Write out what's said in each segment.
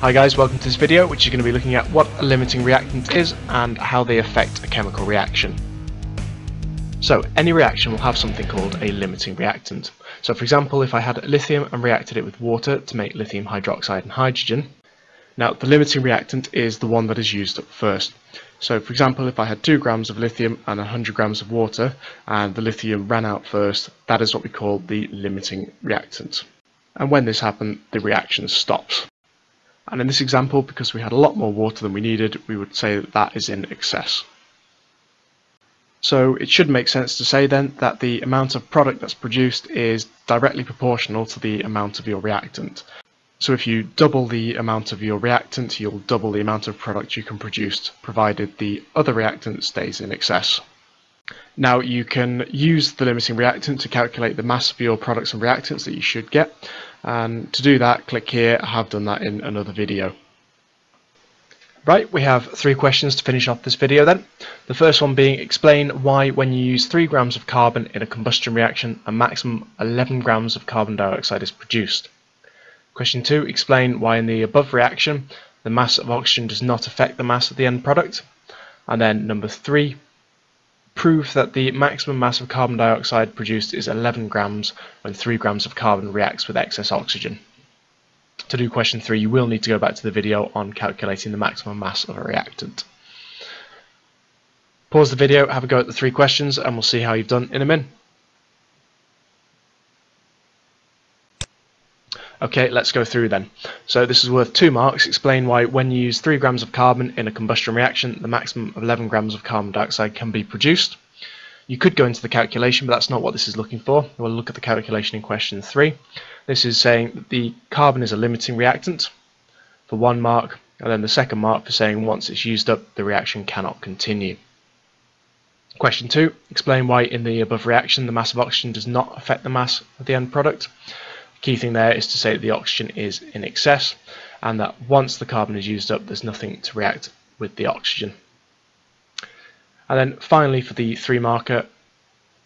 Hi guys, welcome to this video which is going to be looking at what a limiting reactant is and how they affect a chemical reaction. So any reaction will have something called a limiting reactant. So for example if I had lithium and reacted it with water to make lithium hydroxide and hydrogen, now the limiting reactant is the one that is used up first. So for example if I had 2 grams of lithium and 100 grams of water and the lithium ran out first, that is what we call the limiting reactant. And when this happens the reaction stops. And in this example, because we had a lot more water than we needed, we would say that that is in excess. So it should make sense to say then that the amount of product that's produced is directly proportional to the amount of your reactant. So if you double the amount of your reactant, you'll double the amount of product you can produce, provided the other reactant stays in excess. Now you can use the limiting reactant to calculate the mass of your products and reactants that you should get and to do that click here, I have done that in another video. Right, we have three questions to finish off this video then. The first one being explain why when you use 3 grams of carbon in a combustion reaction a maximum 11 grams of carbon dioxide is produced. Question 2 explain why in the above reaction the mass of oxygen does not affect the mass of the end product. And then number 3 prove that the maximum mass of carbon dioxide produced is 11 grams when 3 grams of carbon reacts with excess oxygen. To do question 3 you will need to go back to the video on calculating the maximum mass of a reactant. Pause the video, have a go at the three questions and we'll see how you've done in a minute. Okay, let's go through then. So this is worth two marks. Explain why when you use 3 grams of carbon in a combustion reaction, the maximum of 11 grams of carbon dioxide can be produced. You could go into the calculation, but that's not what this is looking for. We'll look at the calculation in question 3. This is saying that the carbon is a limiting reactant for one mark, and then the second mark for saying once it's used up, the reaction cannot continue. Question 2. Explain why in the above reaction the mass of oxygen does not affect the mass of the end product. Key thing there is to say that the oxygen is in excess and that once the carbon is used up there's nothing to react with the oxygen. And then finally for the 3 marker,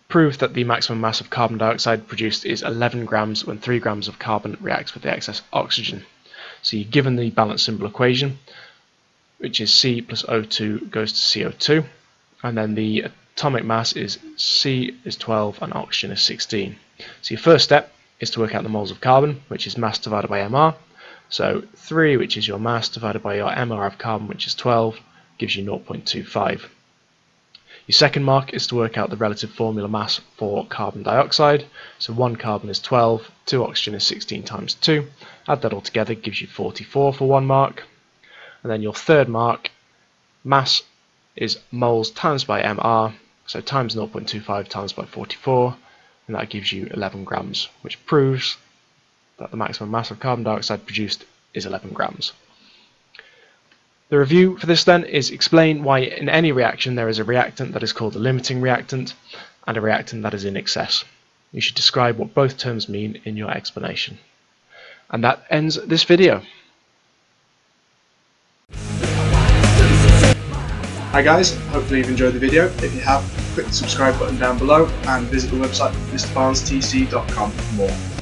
prove that the maximum mass of carbon dioxide produced is 11 grams when 3 grams of carbon reacts with the excess oxygen. So you're given the balance symbol equation, which is C plus O2 goes to CO2, and then the atomic mass is C is 12 and oxygen is 16. So your first step is to work out the moles of carbon, which is mass divided by mR. So 3, which is your mass, divided by your mR of carbon, which is 12, gives you 0.25. Your second mark is to work out the relative formula mass for carbon dioxide. So 1 carbon is 12, 2 oxygen is 16 times 2. Add that all together gives you 44 for 1 mark. And then your third mark, mass is moles times by mR, so times 0.25 times by 44, and that gives you 11 grams, which proves that the maximum mass of carbon dioxide produced is 11 grams. The review for this then is explain why in any reaction there is a reactant that is called a limiting reactant and a reactant that is in excess. You should describe what both terms mean in your explanation. And that ends this video. Hi guys, hopefully you've enjoyed the video. If you have, click the subscribe button down below and visit the website mrbarnestc.com for more.